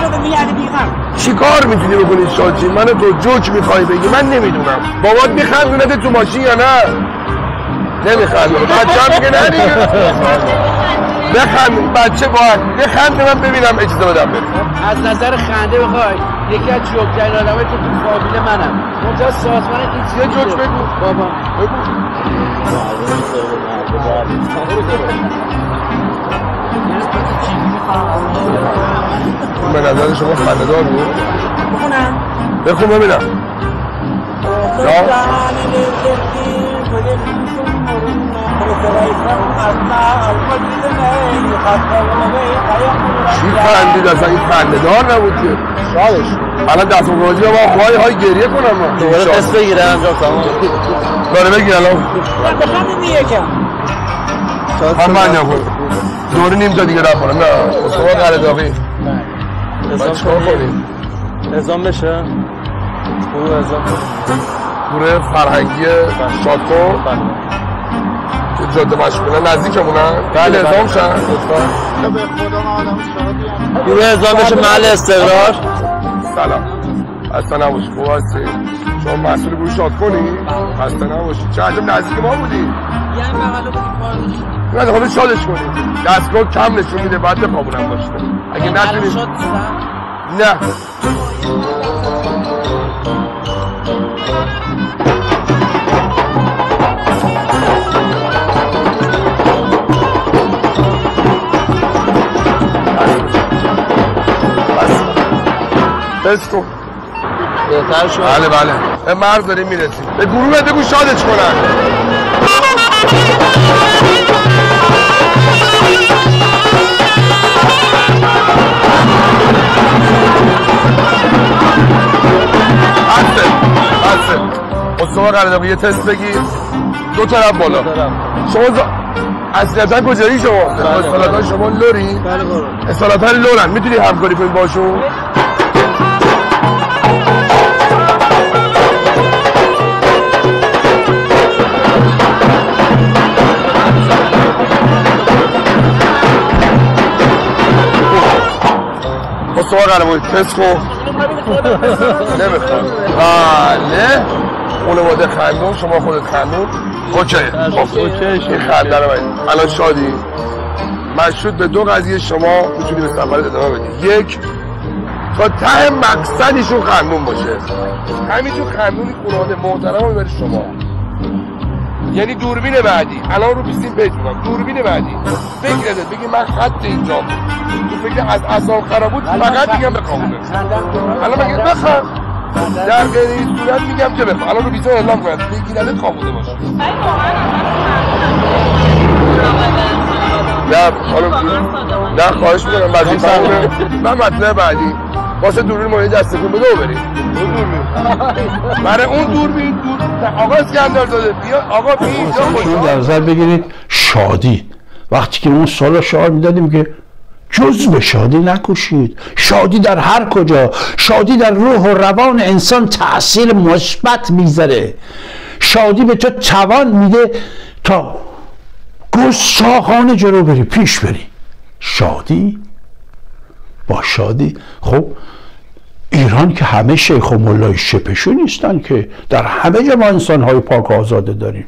داده میگردی بیغم. چی کار می‌تونی بکنی شادی من تو جوک می‌خوای بگی؟ من نمی‌دونم. بابات میخندونده تو ماشین یا نه؟ نمیخندونه بچه هم میگه نه. دیگه بخند بچه باید. بخند من ببینم اجازه بدم بریم. از نظر خنده بخوای یکی از جوکترین آدمای تو تو فامیل منم. اونجا سازمان این یه جوک بگو. بابا. این نظر شما خنده‌دار بود؟ بخونم. بخون ببینم. یا چی خندید؟ اصلا این خنده‌دار نبود که. شادش الان دست مواجه با های های گریه کنم من. دوباره قصد بگیره انجام تمام. داره بگیر الان. بخندیم یکم هم من نکنم دوری نیم تا دیگه رفت کنم نه. اصلا قرداقی باید چکار کنیم؟ ازام بشه؟ گروه ازام گروه فرهنگی شادکن که جاده مشغوله؟ نزدیکمونن بله اعزام شن گروه ازام بشه محل استقرار. سلام. خسته نباشی. خوب هستی؟ شما مسئول گروه شاد کنی خسته نباشی. چه عجب نزدیک ما بودی؟ یعنی بغل بودی نه خودت شادش کنی دستگاه کم نشون میده. بعد بخوابونم داشته اگه نتونی شاد نیستم. نه. بس. کن بهتر شد. بله بله. به مرز داریم می‌رسیم. به گروه بگو شادش کنن. قرده یه تست بگی دو طرف بالا. شما ز... اصلیتا کجایی شما؟ اصالتا شما لوری؟ بله اصالتا لورن. می‌تونی همکاری کنی باشون؟ مصطفی قهرمانی تست کن نمی‌خواد بله. خانواده خندون شما خودت خندون. اوکی. خب. اوکی این خنده رو. الان شادی. مشروط به دو قضیه شما می‌تونی به سفرت ادامه بدی. یک تا ته مقصدشون خندون باشه. همینجور خندونی خانواده محترم رو می‌بری شما. یعنی دوربین بعدی. الان رو بیستیم بهتونم دوربین بعدی. فکر بگی من خط اینجا. تو فکر از اصلا خراب بود فقط میگم بخوابونه الان مگه بخواب در غیر این صورت میگم که بخواب الان رو بیستیم اعلام کنم بگیرنت خوابونده باشه. نه خانم نه خواهش می‌کنم بعدی فرمونه من مطلب بعدی. واسه دوربین مایه دستتون بده و بریم. اون دوربین برای اون دوربین دور آقا اسکندر داده بیا. آقا بیا. اینجا. در نظر بگیرید شادی. وقتی که اون سال شعار می‌دادیم که جز به شادی نکوشید. شادی در هر کجا. شادی در روح و روان انسان تاثیر مثبت می‌ذاره. شادی به تو توان میده تا گستاخانه جلو بری پیش بری. شادی؟ با شادی؟ خب ایران که همه شیخ و ملای شپشو نیستن که در همه جا ما انسان های پاک آزاده داریم.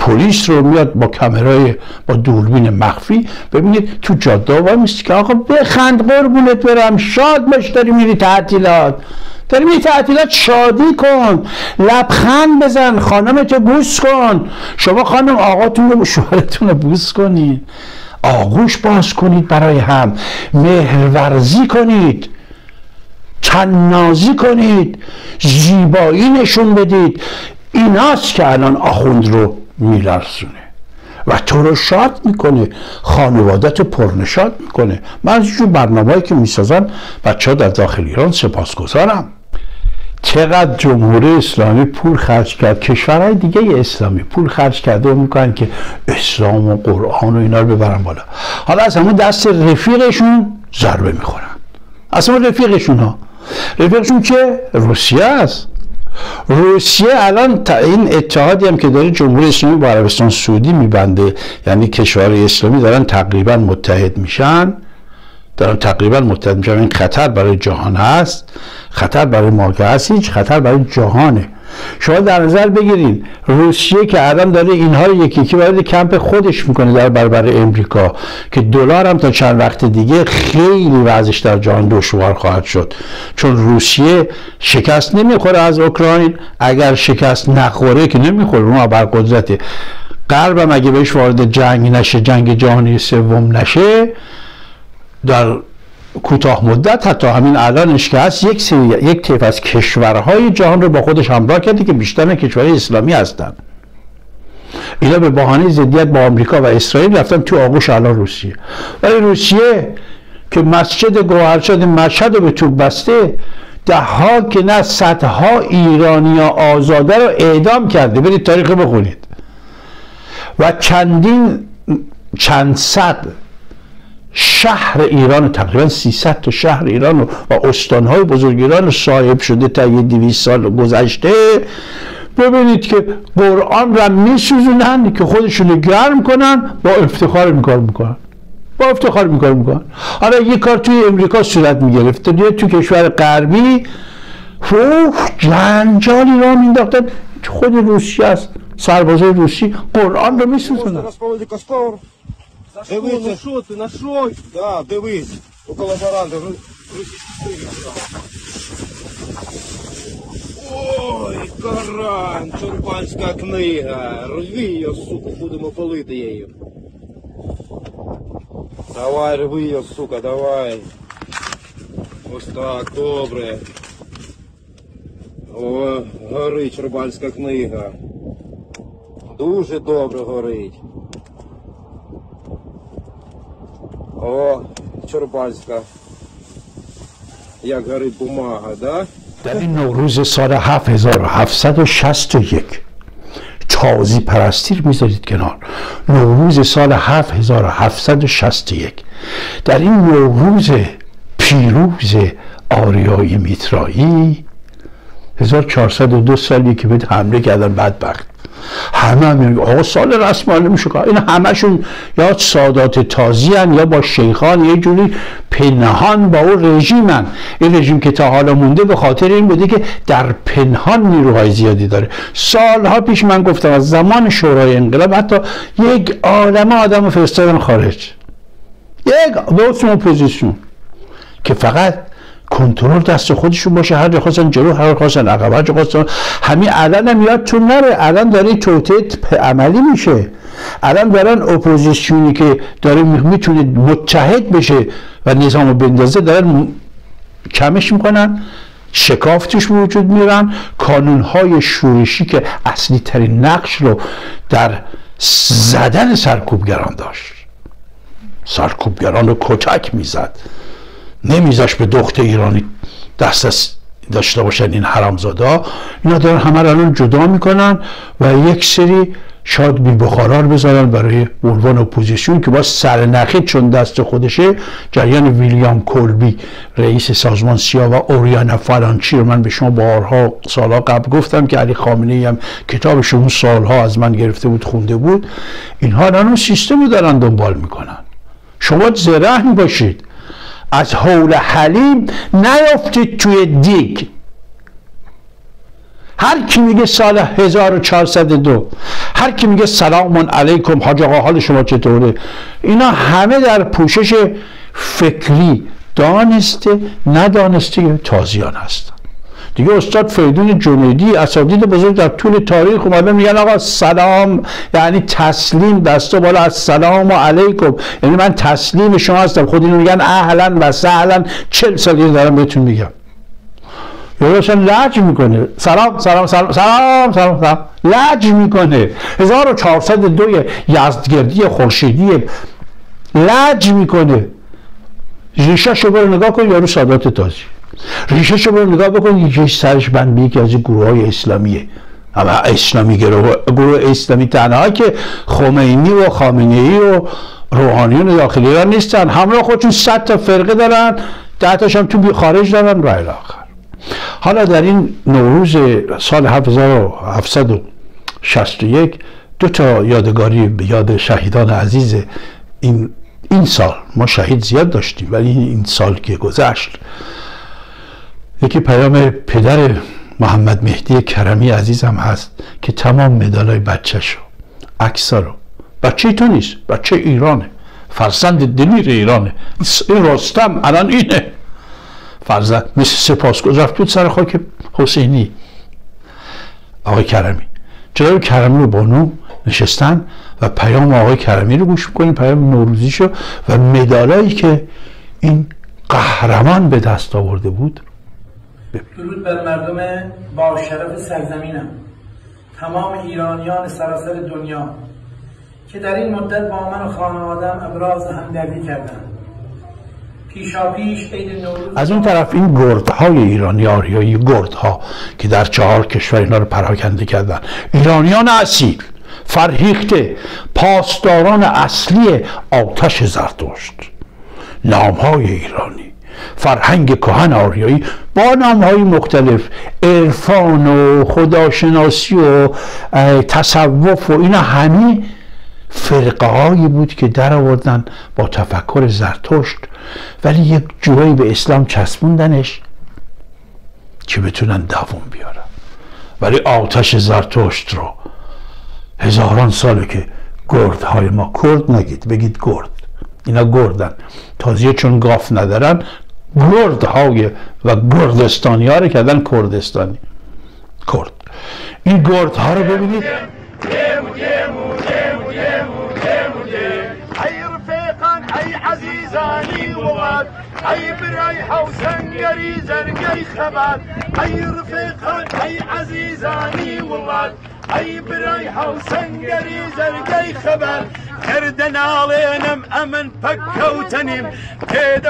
پلیس رو میاد با کمرای با دوربین مخفی. ببینید تو جاده وای میستی که آقا بخند قربونت برم. شاد باش داری میری تعطیلات. داری میری تعطیلات شادی کن. لبخند بزن خانمتو بوس کن. شما خانم آقاتون رو شوهرتون رو بوس کنید. آغوش باز کنید برای هم. مهرورزی کنید. تنازی کنید. زیبایی نشون بدید. ایناست که الان آخوند رو میلرزونه. و تو رو شاد می‌کنه. خانوادت پرنشاد می‌کنه. من از اینجور برنامه که می‌سازن بچه ها در داخل ایران سپاسگزارم. چقدر جمهوری اسلامی پول خرج کرد؟ کشورهای دیگه اسلامی پول خرج کرده و می‌کنن که اسلام و قرآن و اینا رو ببرن بالا. حالا از همون دست رفیقشون ضربه می‌خورن. از همون رفیقشون ها. رفیقشون که روسیه است. روسیه الان تا این اتحادی هم که داره جمهوری اسلامی با عربستان سعودی میبنده. یعنی کشور اسلامی دارن تقریبا متحد میشن. دارن تقریبا متحد میشن. این خطر برای جهان هست. خطر برای ما که هست. هیچ خطر برای جهانه. شما در نظر بگیرید روسیه که الان داره اینها رو یکی یکی وارد کمپ خودش می‌کنه در برابر امریکا که دلار هم تا چند وقت دیگه خیلی وضعش در جهان دشوار خواهد شد. چون روسیه شکست نمی‌خوره از اوکراین اگر شکست نخوره که نمی‌خوره اون بر قدرته غرب اگه بهش وارد جنگ نشه جنگ جهانی سوم نشه در کوتاه مدت حتی همین الانش که هست یک سری یک طیف از کشورهای جهان رو با خودش همراه کرده که بیشتر کشورهای اسلامی هستند اینا به بهانه ضدیت با آمریکا و اسرائیل رفتن تو آغوش الان روسیه. ولی روسیه که مسجد گوهرشاد مشهد رو به توپ بسته ده ها که نه صدها ایرانی آزاده رو اعدام کرده. برید تاریخ بخونید. و چندین چند صد شهر ایران تقریبا 300 تا شهر ایران و استانهای بزرگ ایران صاحب شده تا یه 200 سال گذشته. ببینید که قرآن را میسوزونن که خودشون گرم کنن با افتخار میکار می‌کنن. با افتخار میکار می‌کنن. حالا یه کار توی امریکا صورت می‌گرفته. یه تو کشور غربی فوف جنجالی را مینداختن خود روسی است. سربازای روسی قرآن رو میسوزونن. Дивись, на що ти, на що? Да, дивись, у колаборанта. Ой, Коран, чурбанська книга. Рви її, сука, будемо полити її. Давай, рви її, сука, давай. Ось так, добре. О, горить чурбанська книга. Дуже добре горить. О, Чорбанська. Як горить бумага, да? در این نوروز سال 7761 تازی پرستی رو میذارید کنار نوروز سال 7761 در این نوروز پیروز آریای میترایی 1402 سالی که به حمله کردن بدبخت همه هم میگن آقا سال رسمانه میشه این همشون یا سادات تازی هن یا با شیخان یه جوری پنهان با اون رژیمن این رژیم که تا حالا مونده به خاطر این بوده که در پنهان نیروهای زیادی داره. سالها پیش من گفتم از زمان شورای انقلاب حتی یک عالم آدم فرستادن خارج. یک به اپوزیسیون. که فقط کنترل دست خودشون باشه هر جا خواستن جلو هر خواستن عقب هر جا خواستن. همین الان هم یادتون نره. الان داره توطئه عملی میشه. الان دارن اپوزیسیونی که داره می‌تونه متحد بشه و نظام رو بندازه دارن کمش می‌کنن. شکاف توش به وجود میارن. کانونهای شورشی که اصلی ترین نقش رو در زدن سرکوبگران داشت. سرکوبگران رو کتک می‌زد. نمیذاش به دخت ایرانی دست داشته باشن این حرامزادا. اینا دارن همه الان جدا می‌کنن و یک سری شاد بی بخارا رو بذارن برای عنوان اپوزیسیون که با سرنخی چون دست خودشه. جریان ویلیام کولبی رئیس سازمان سیا و اوریانا فالاچی رو من به شما بارها سالها قبل گفتم که علی خامنه هم کتابش اون سالها از من گرفته بود خونده بود. اینها الان اون سیستم رو دارن دنبال می‌کنن. شما زرهن باشید. از حول حلیم نیافتید توی دیگ. هر کی میگه سال 1402 هر کی میگه سلام علیکم حاج آقا حال شما چطوره؟ اینا همه در پوشش فکری دانسته ندانسته تازیان هستن دیگه استاد فریدون جنیدی اساتید بزرگ در طول تاریخ اومدن میگن آقا سلام یعنی تسلیم دستا بالا از سلام و علیکم. یعنی من تسلیم شما هستم. خود اینو میگن اهلا و سهلا. چل سالی دارم بهتون میگم. یا اصلا لج می‌کنه. سلام سلام سلام سلام سلام سلام. لج می‌کنه. 1402 یزدگردی خورشیدی. لج می‌کنه. ریشه شو برو نگاه کن یارو سادات تازی. ریشه شو برو نگاه بکن یکی سرش بند به یکی از گروه های اسلامیه. اما اسلامی گروه, گروه اسلامی تنها که خمینی و خامنه ای و روحانیون داخلی ایران نیستن. همراه خودشون صد تا فرقه دارن ده تاش هم تو خارج دارن و آخر. حالا در این نوروز سال 1761 دو تا یادگاری به یاد شهیدان عزیز این این سال ما شهید زیاد داشتیم ولی این سال که گذشت یکی پیام پدر محمد مهدی کرمی عزیزم هست که تمام مدالای بچه شو عکسا رو. بچه تو نیست بچه ایرانه. فرزند دلیر ایرانه. این رستم الان اینه. فرزند مثل سپاسگزار بود سر خاک حسینی. آقای کرمی جناب کرمی رو بانو نشستن و پیام آقای کرمی رو گوش می‌کنیم. پیام نوروزیشو و مدالایی که این قهرمان به دست آورده بود درود بر مردم با شرف سرزمینم. تمام ایرانیان سراسر دنیا که در این مدت با من و خانوادم ابراز همدردی کردند. پیشا پیش عید نوروز از اون طرف این گردهای ایرانی آریایی گردها که در چهار کشور اینا رو پراکنده کردن. ایرانیان اصیل فرهیخته پاسداران اصلی آتش زرتشت. نامهای ایرانی. فرهنگ کهن آریایی با نامهای مختلف عرفان و خداشناسی و تصوف و اینا همه فرقه هایی بود که در آوردن با تفکر زرتشت. ولی یک جوهی به اسلام چسبوندنش که بتونن دووم بیارن. ولی آتش زرتشت رو هزاران ساله که گردهای ما کرد نگید بگید گرد. اینا گردن. تازیه چون گاف ندارن گردهای و گردستانی ها رو کردن کردستانی. کرد. این گردها رو ببینید. وغاد حي بريحة وسنقري زرقي خبال حي رفيقان حي عزيزاني وغاد حي بريحة وسنقري زرقي خبال خردنا لينم أمن فكوتني كيد